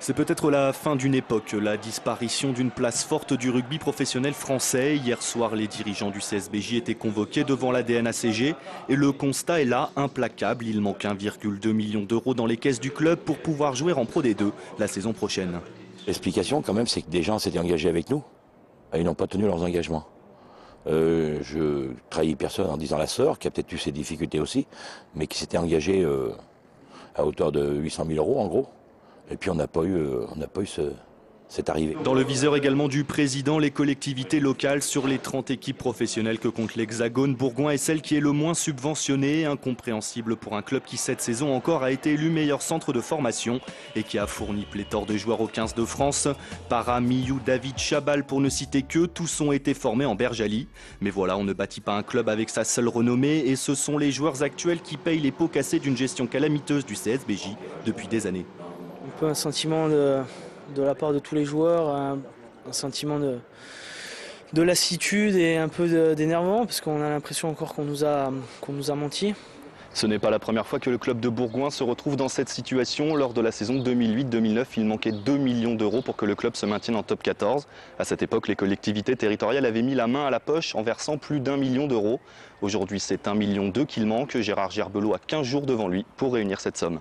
C'est peut-être la fin d'une époque, la disparition d'une place forte du rugby professionnel français. Hier soir, les dirigeants du CSBJ étaient convoqués devant la DNACG et le constat est là, implacable. Il manque 1,2 million d'euros dans les caisses du club pour pouvoir jouer en Pro D2 la saison prochaine. L'explication quand même, c'est que des gens s'étaient engagés avec nous ils n'ont pas tenu leurs engagements. Euh, je trahis personne en disant la sœur, qui a peut-être eu ses difficultés aussi, mais qui s'était engagée euh, à hauteur de 800 000 euros en gros. Et puis on n'a pas eu, euh, on n'a pas eu ce, cette arrivée. Dans le viseur également du président, les collectivités locales sur les 30 équipes professionnelles que compte l'Hexagone, Bourgoin est celle qui est le moins subventionnée, incompréhensible pour un club qui cette saison encore a été élu meilleur centre de formation et qui a fourni pléthore de joueurs au 15 de France. Para, Miou, David, Chabal pour ne citer que, tous ont été formés en Berjali. Mais voilà, on ne bâtit pas un club avec sa seule renommée et ce sont les joueurs actuels qui payent les pots cassés d'une gestion calamiteuse du CSBJ depuis des années un peu un sentiment de, la part de tous les joueurs, un, sentiment de, de lassitude et un peu d'énervement parce qu'on a l'impression encore qu'on nous, a, menti. Ce n'est pas la première fois que le club de Bourgoin se retrouve dans cette situation. Lors de la saison 2008-2009, il manquait 2 millions d'euros pour que le club se maintienne en top 14. À cette époque, les collectivités territoriales avaient mis la main à la poche en versant plus d'un million d'euros. Aujourd'hui, c'est un million d'eux qu'il manque. Gérard Gerbelot a 15 jours devant lui pour réunir cette somme.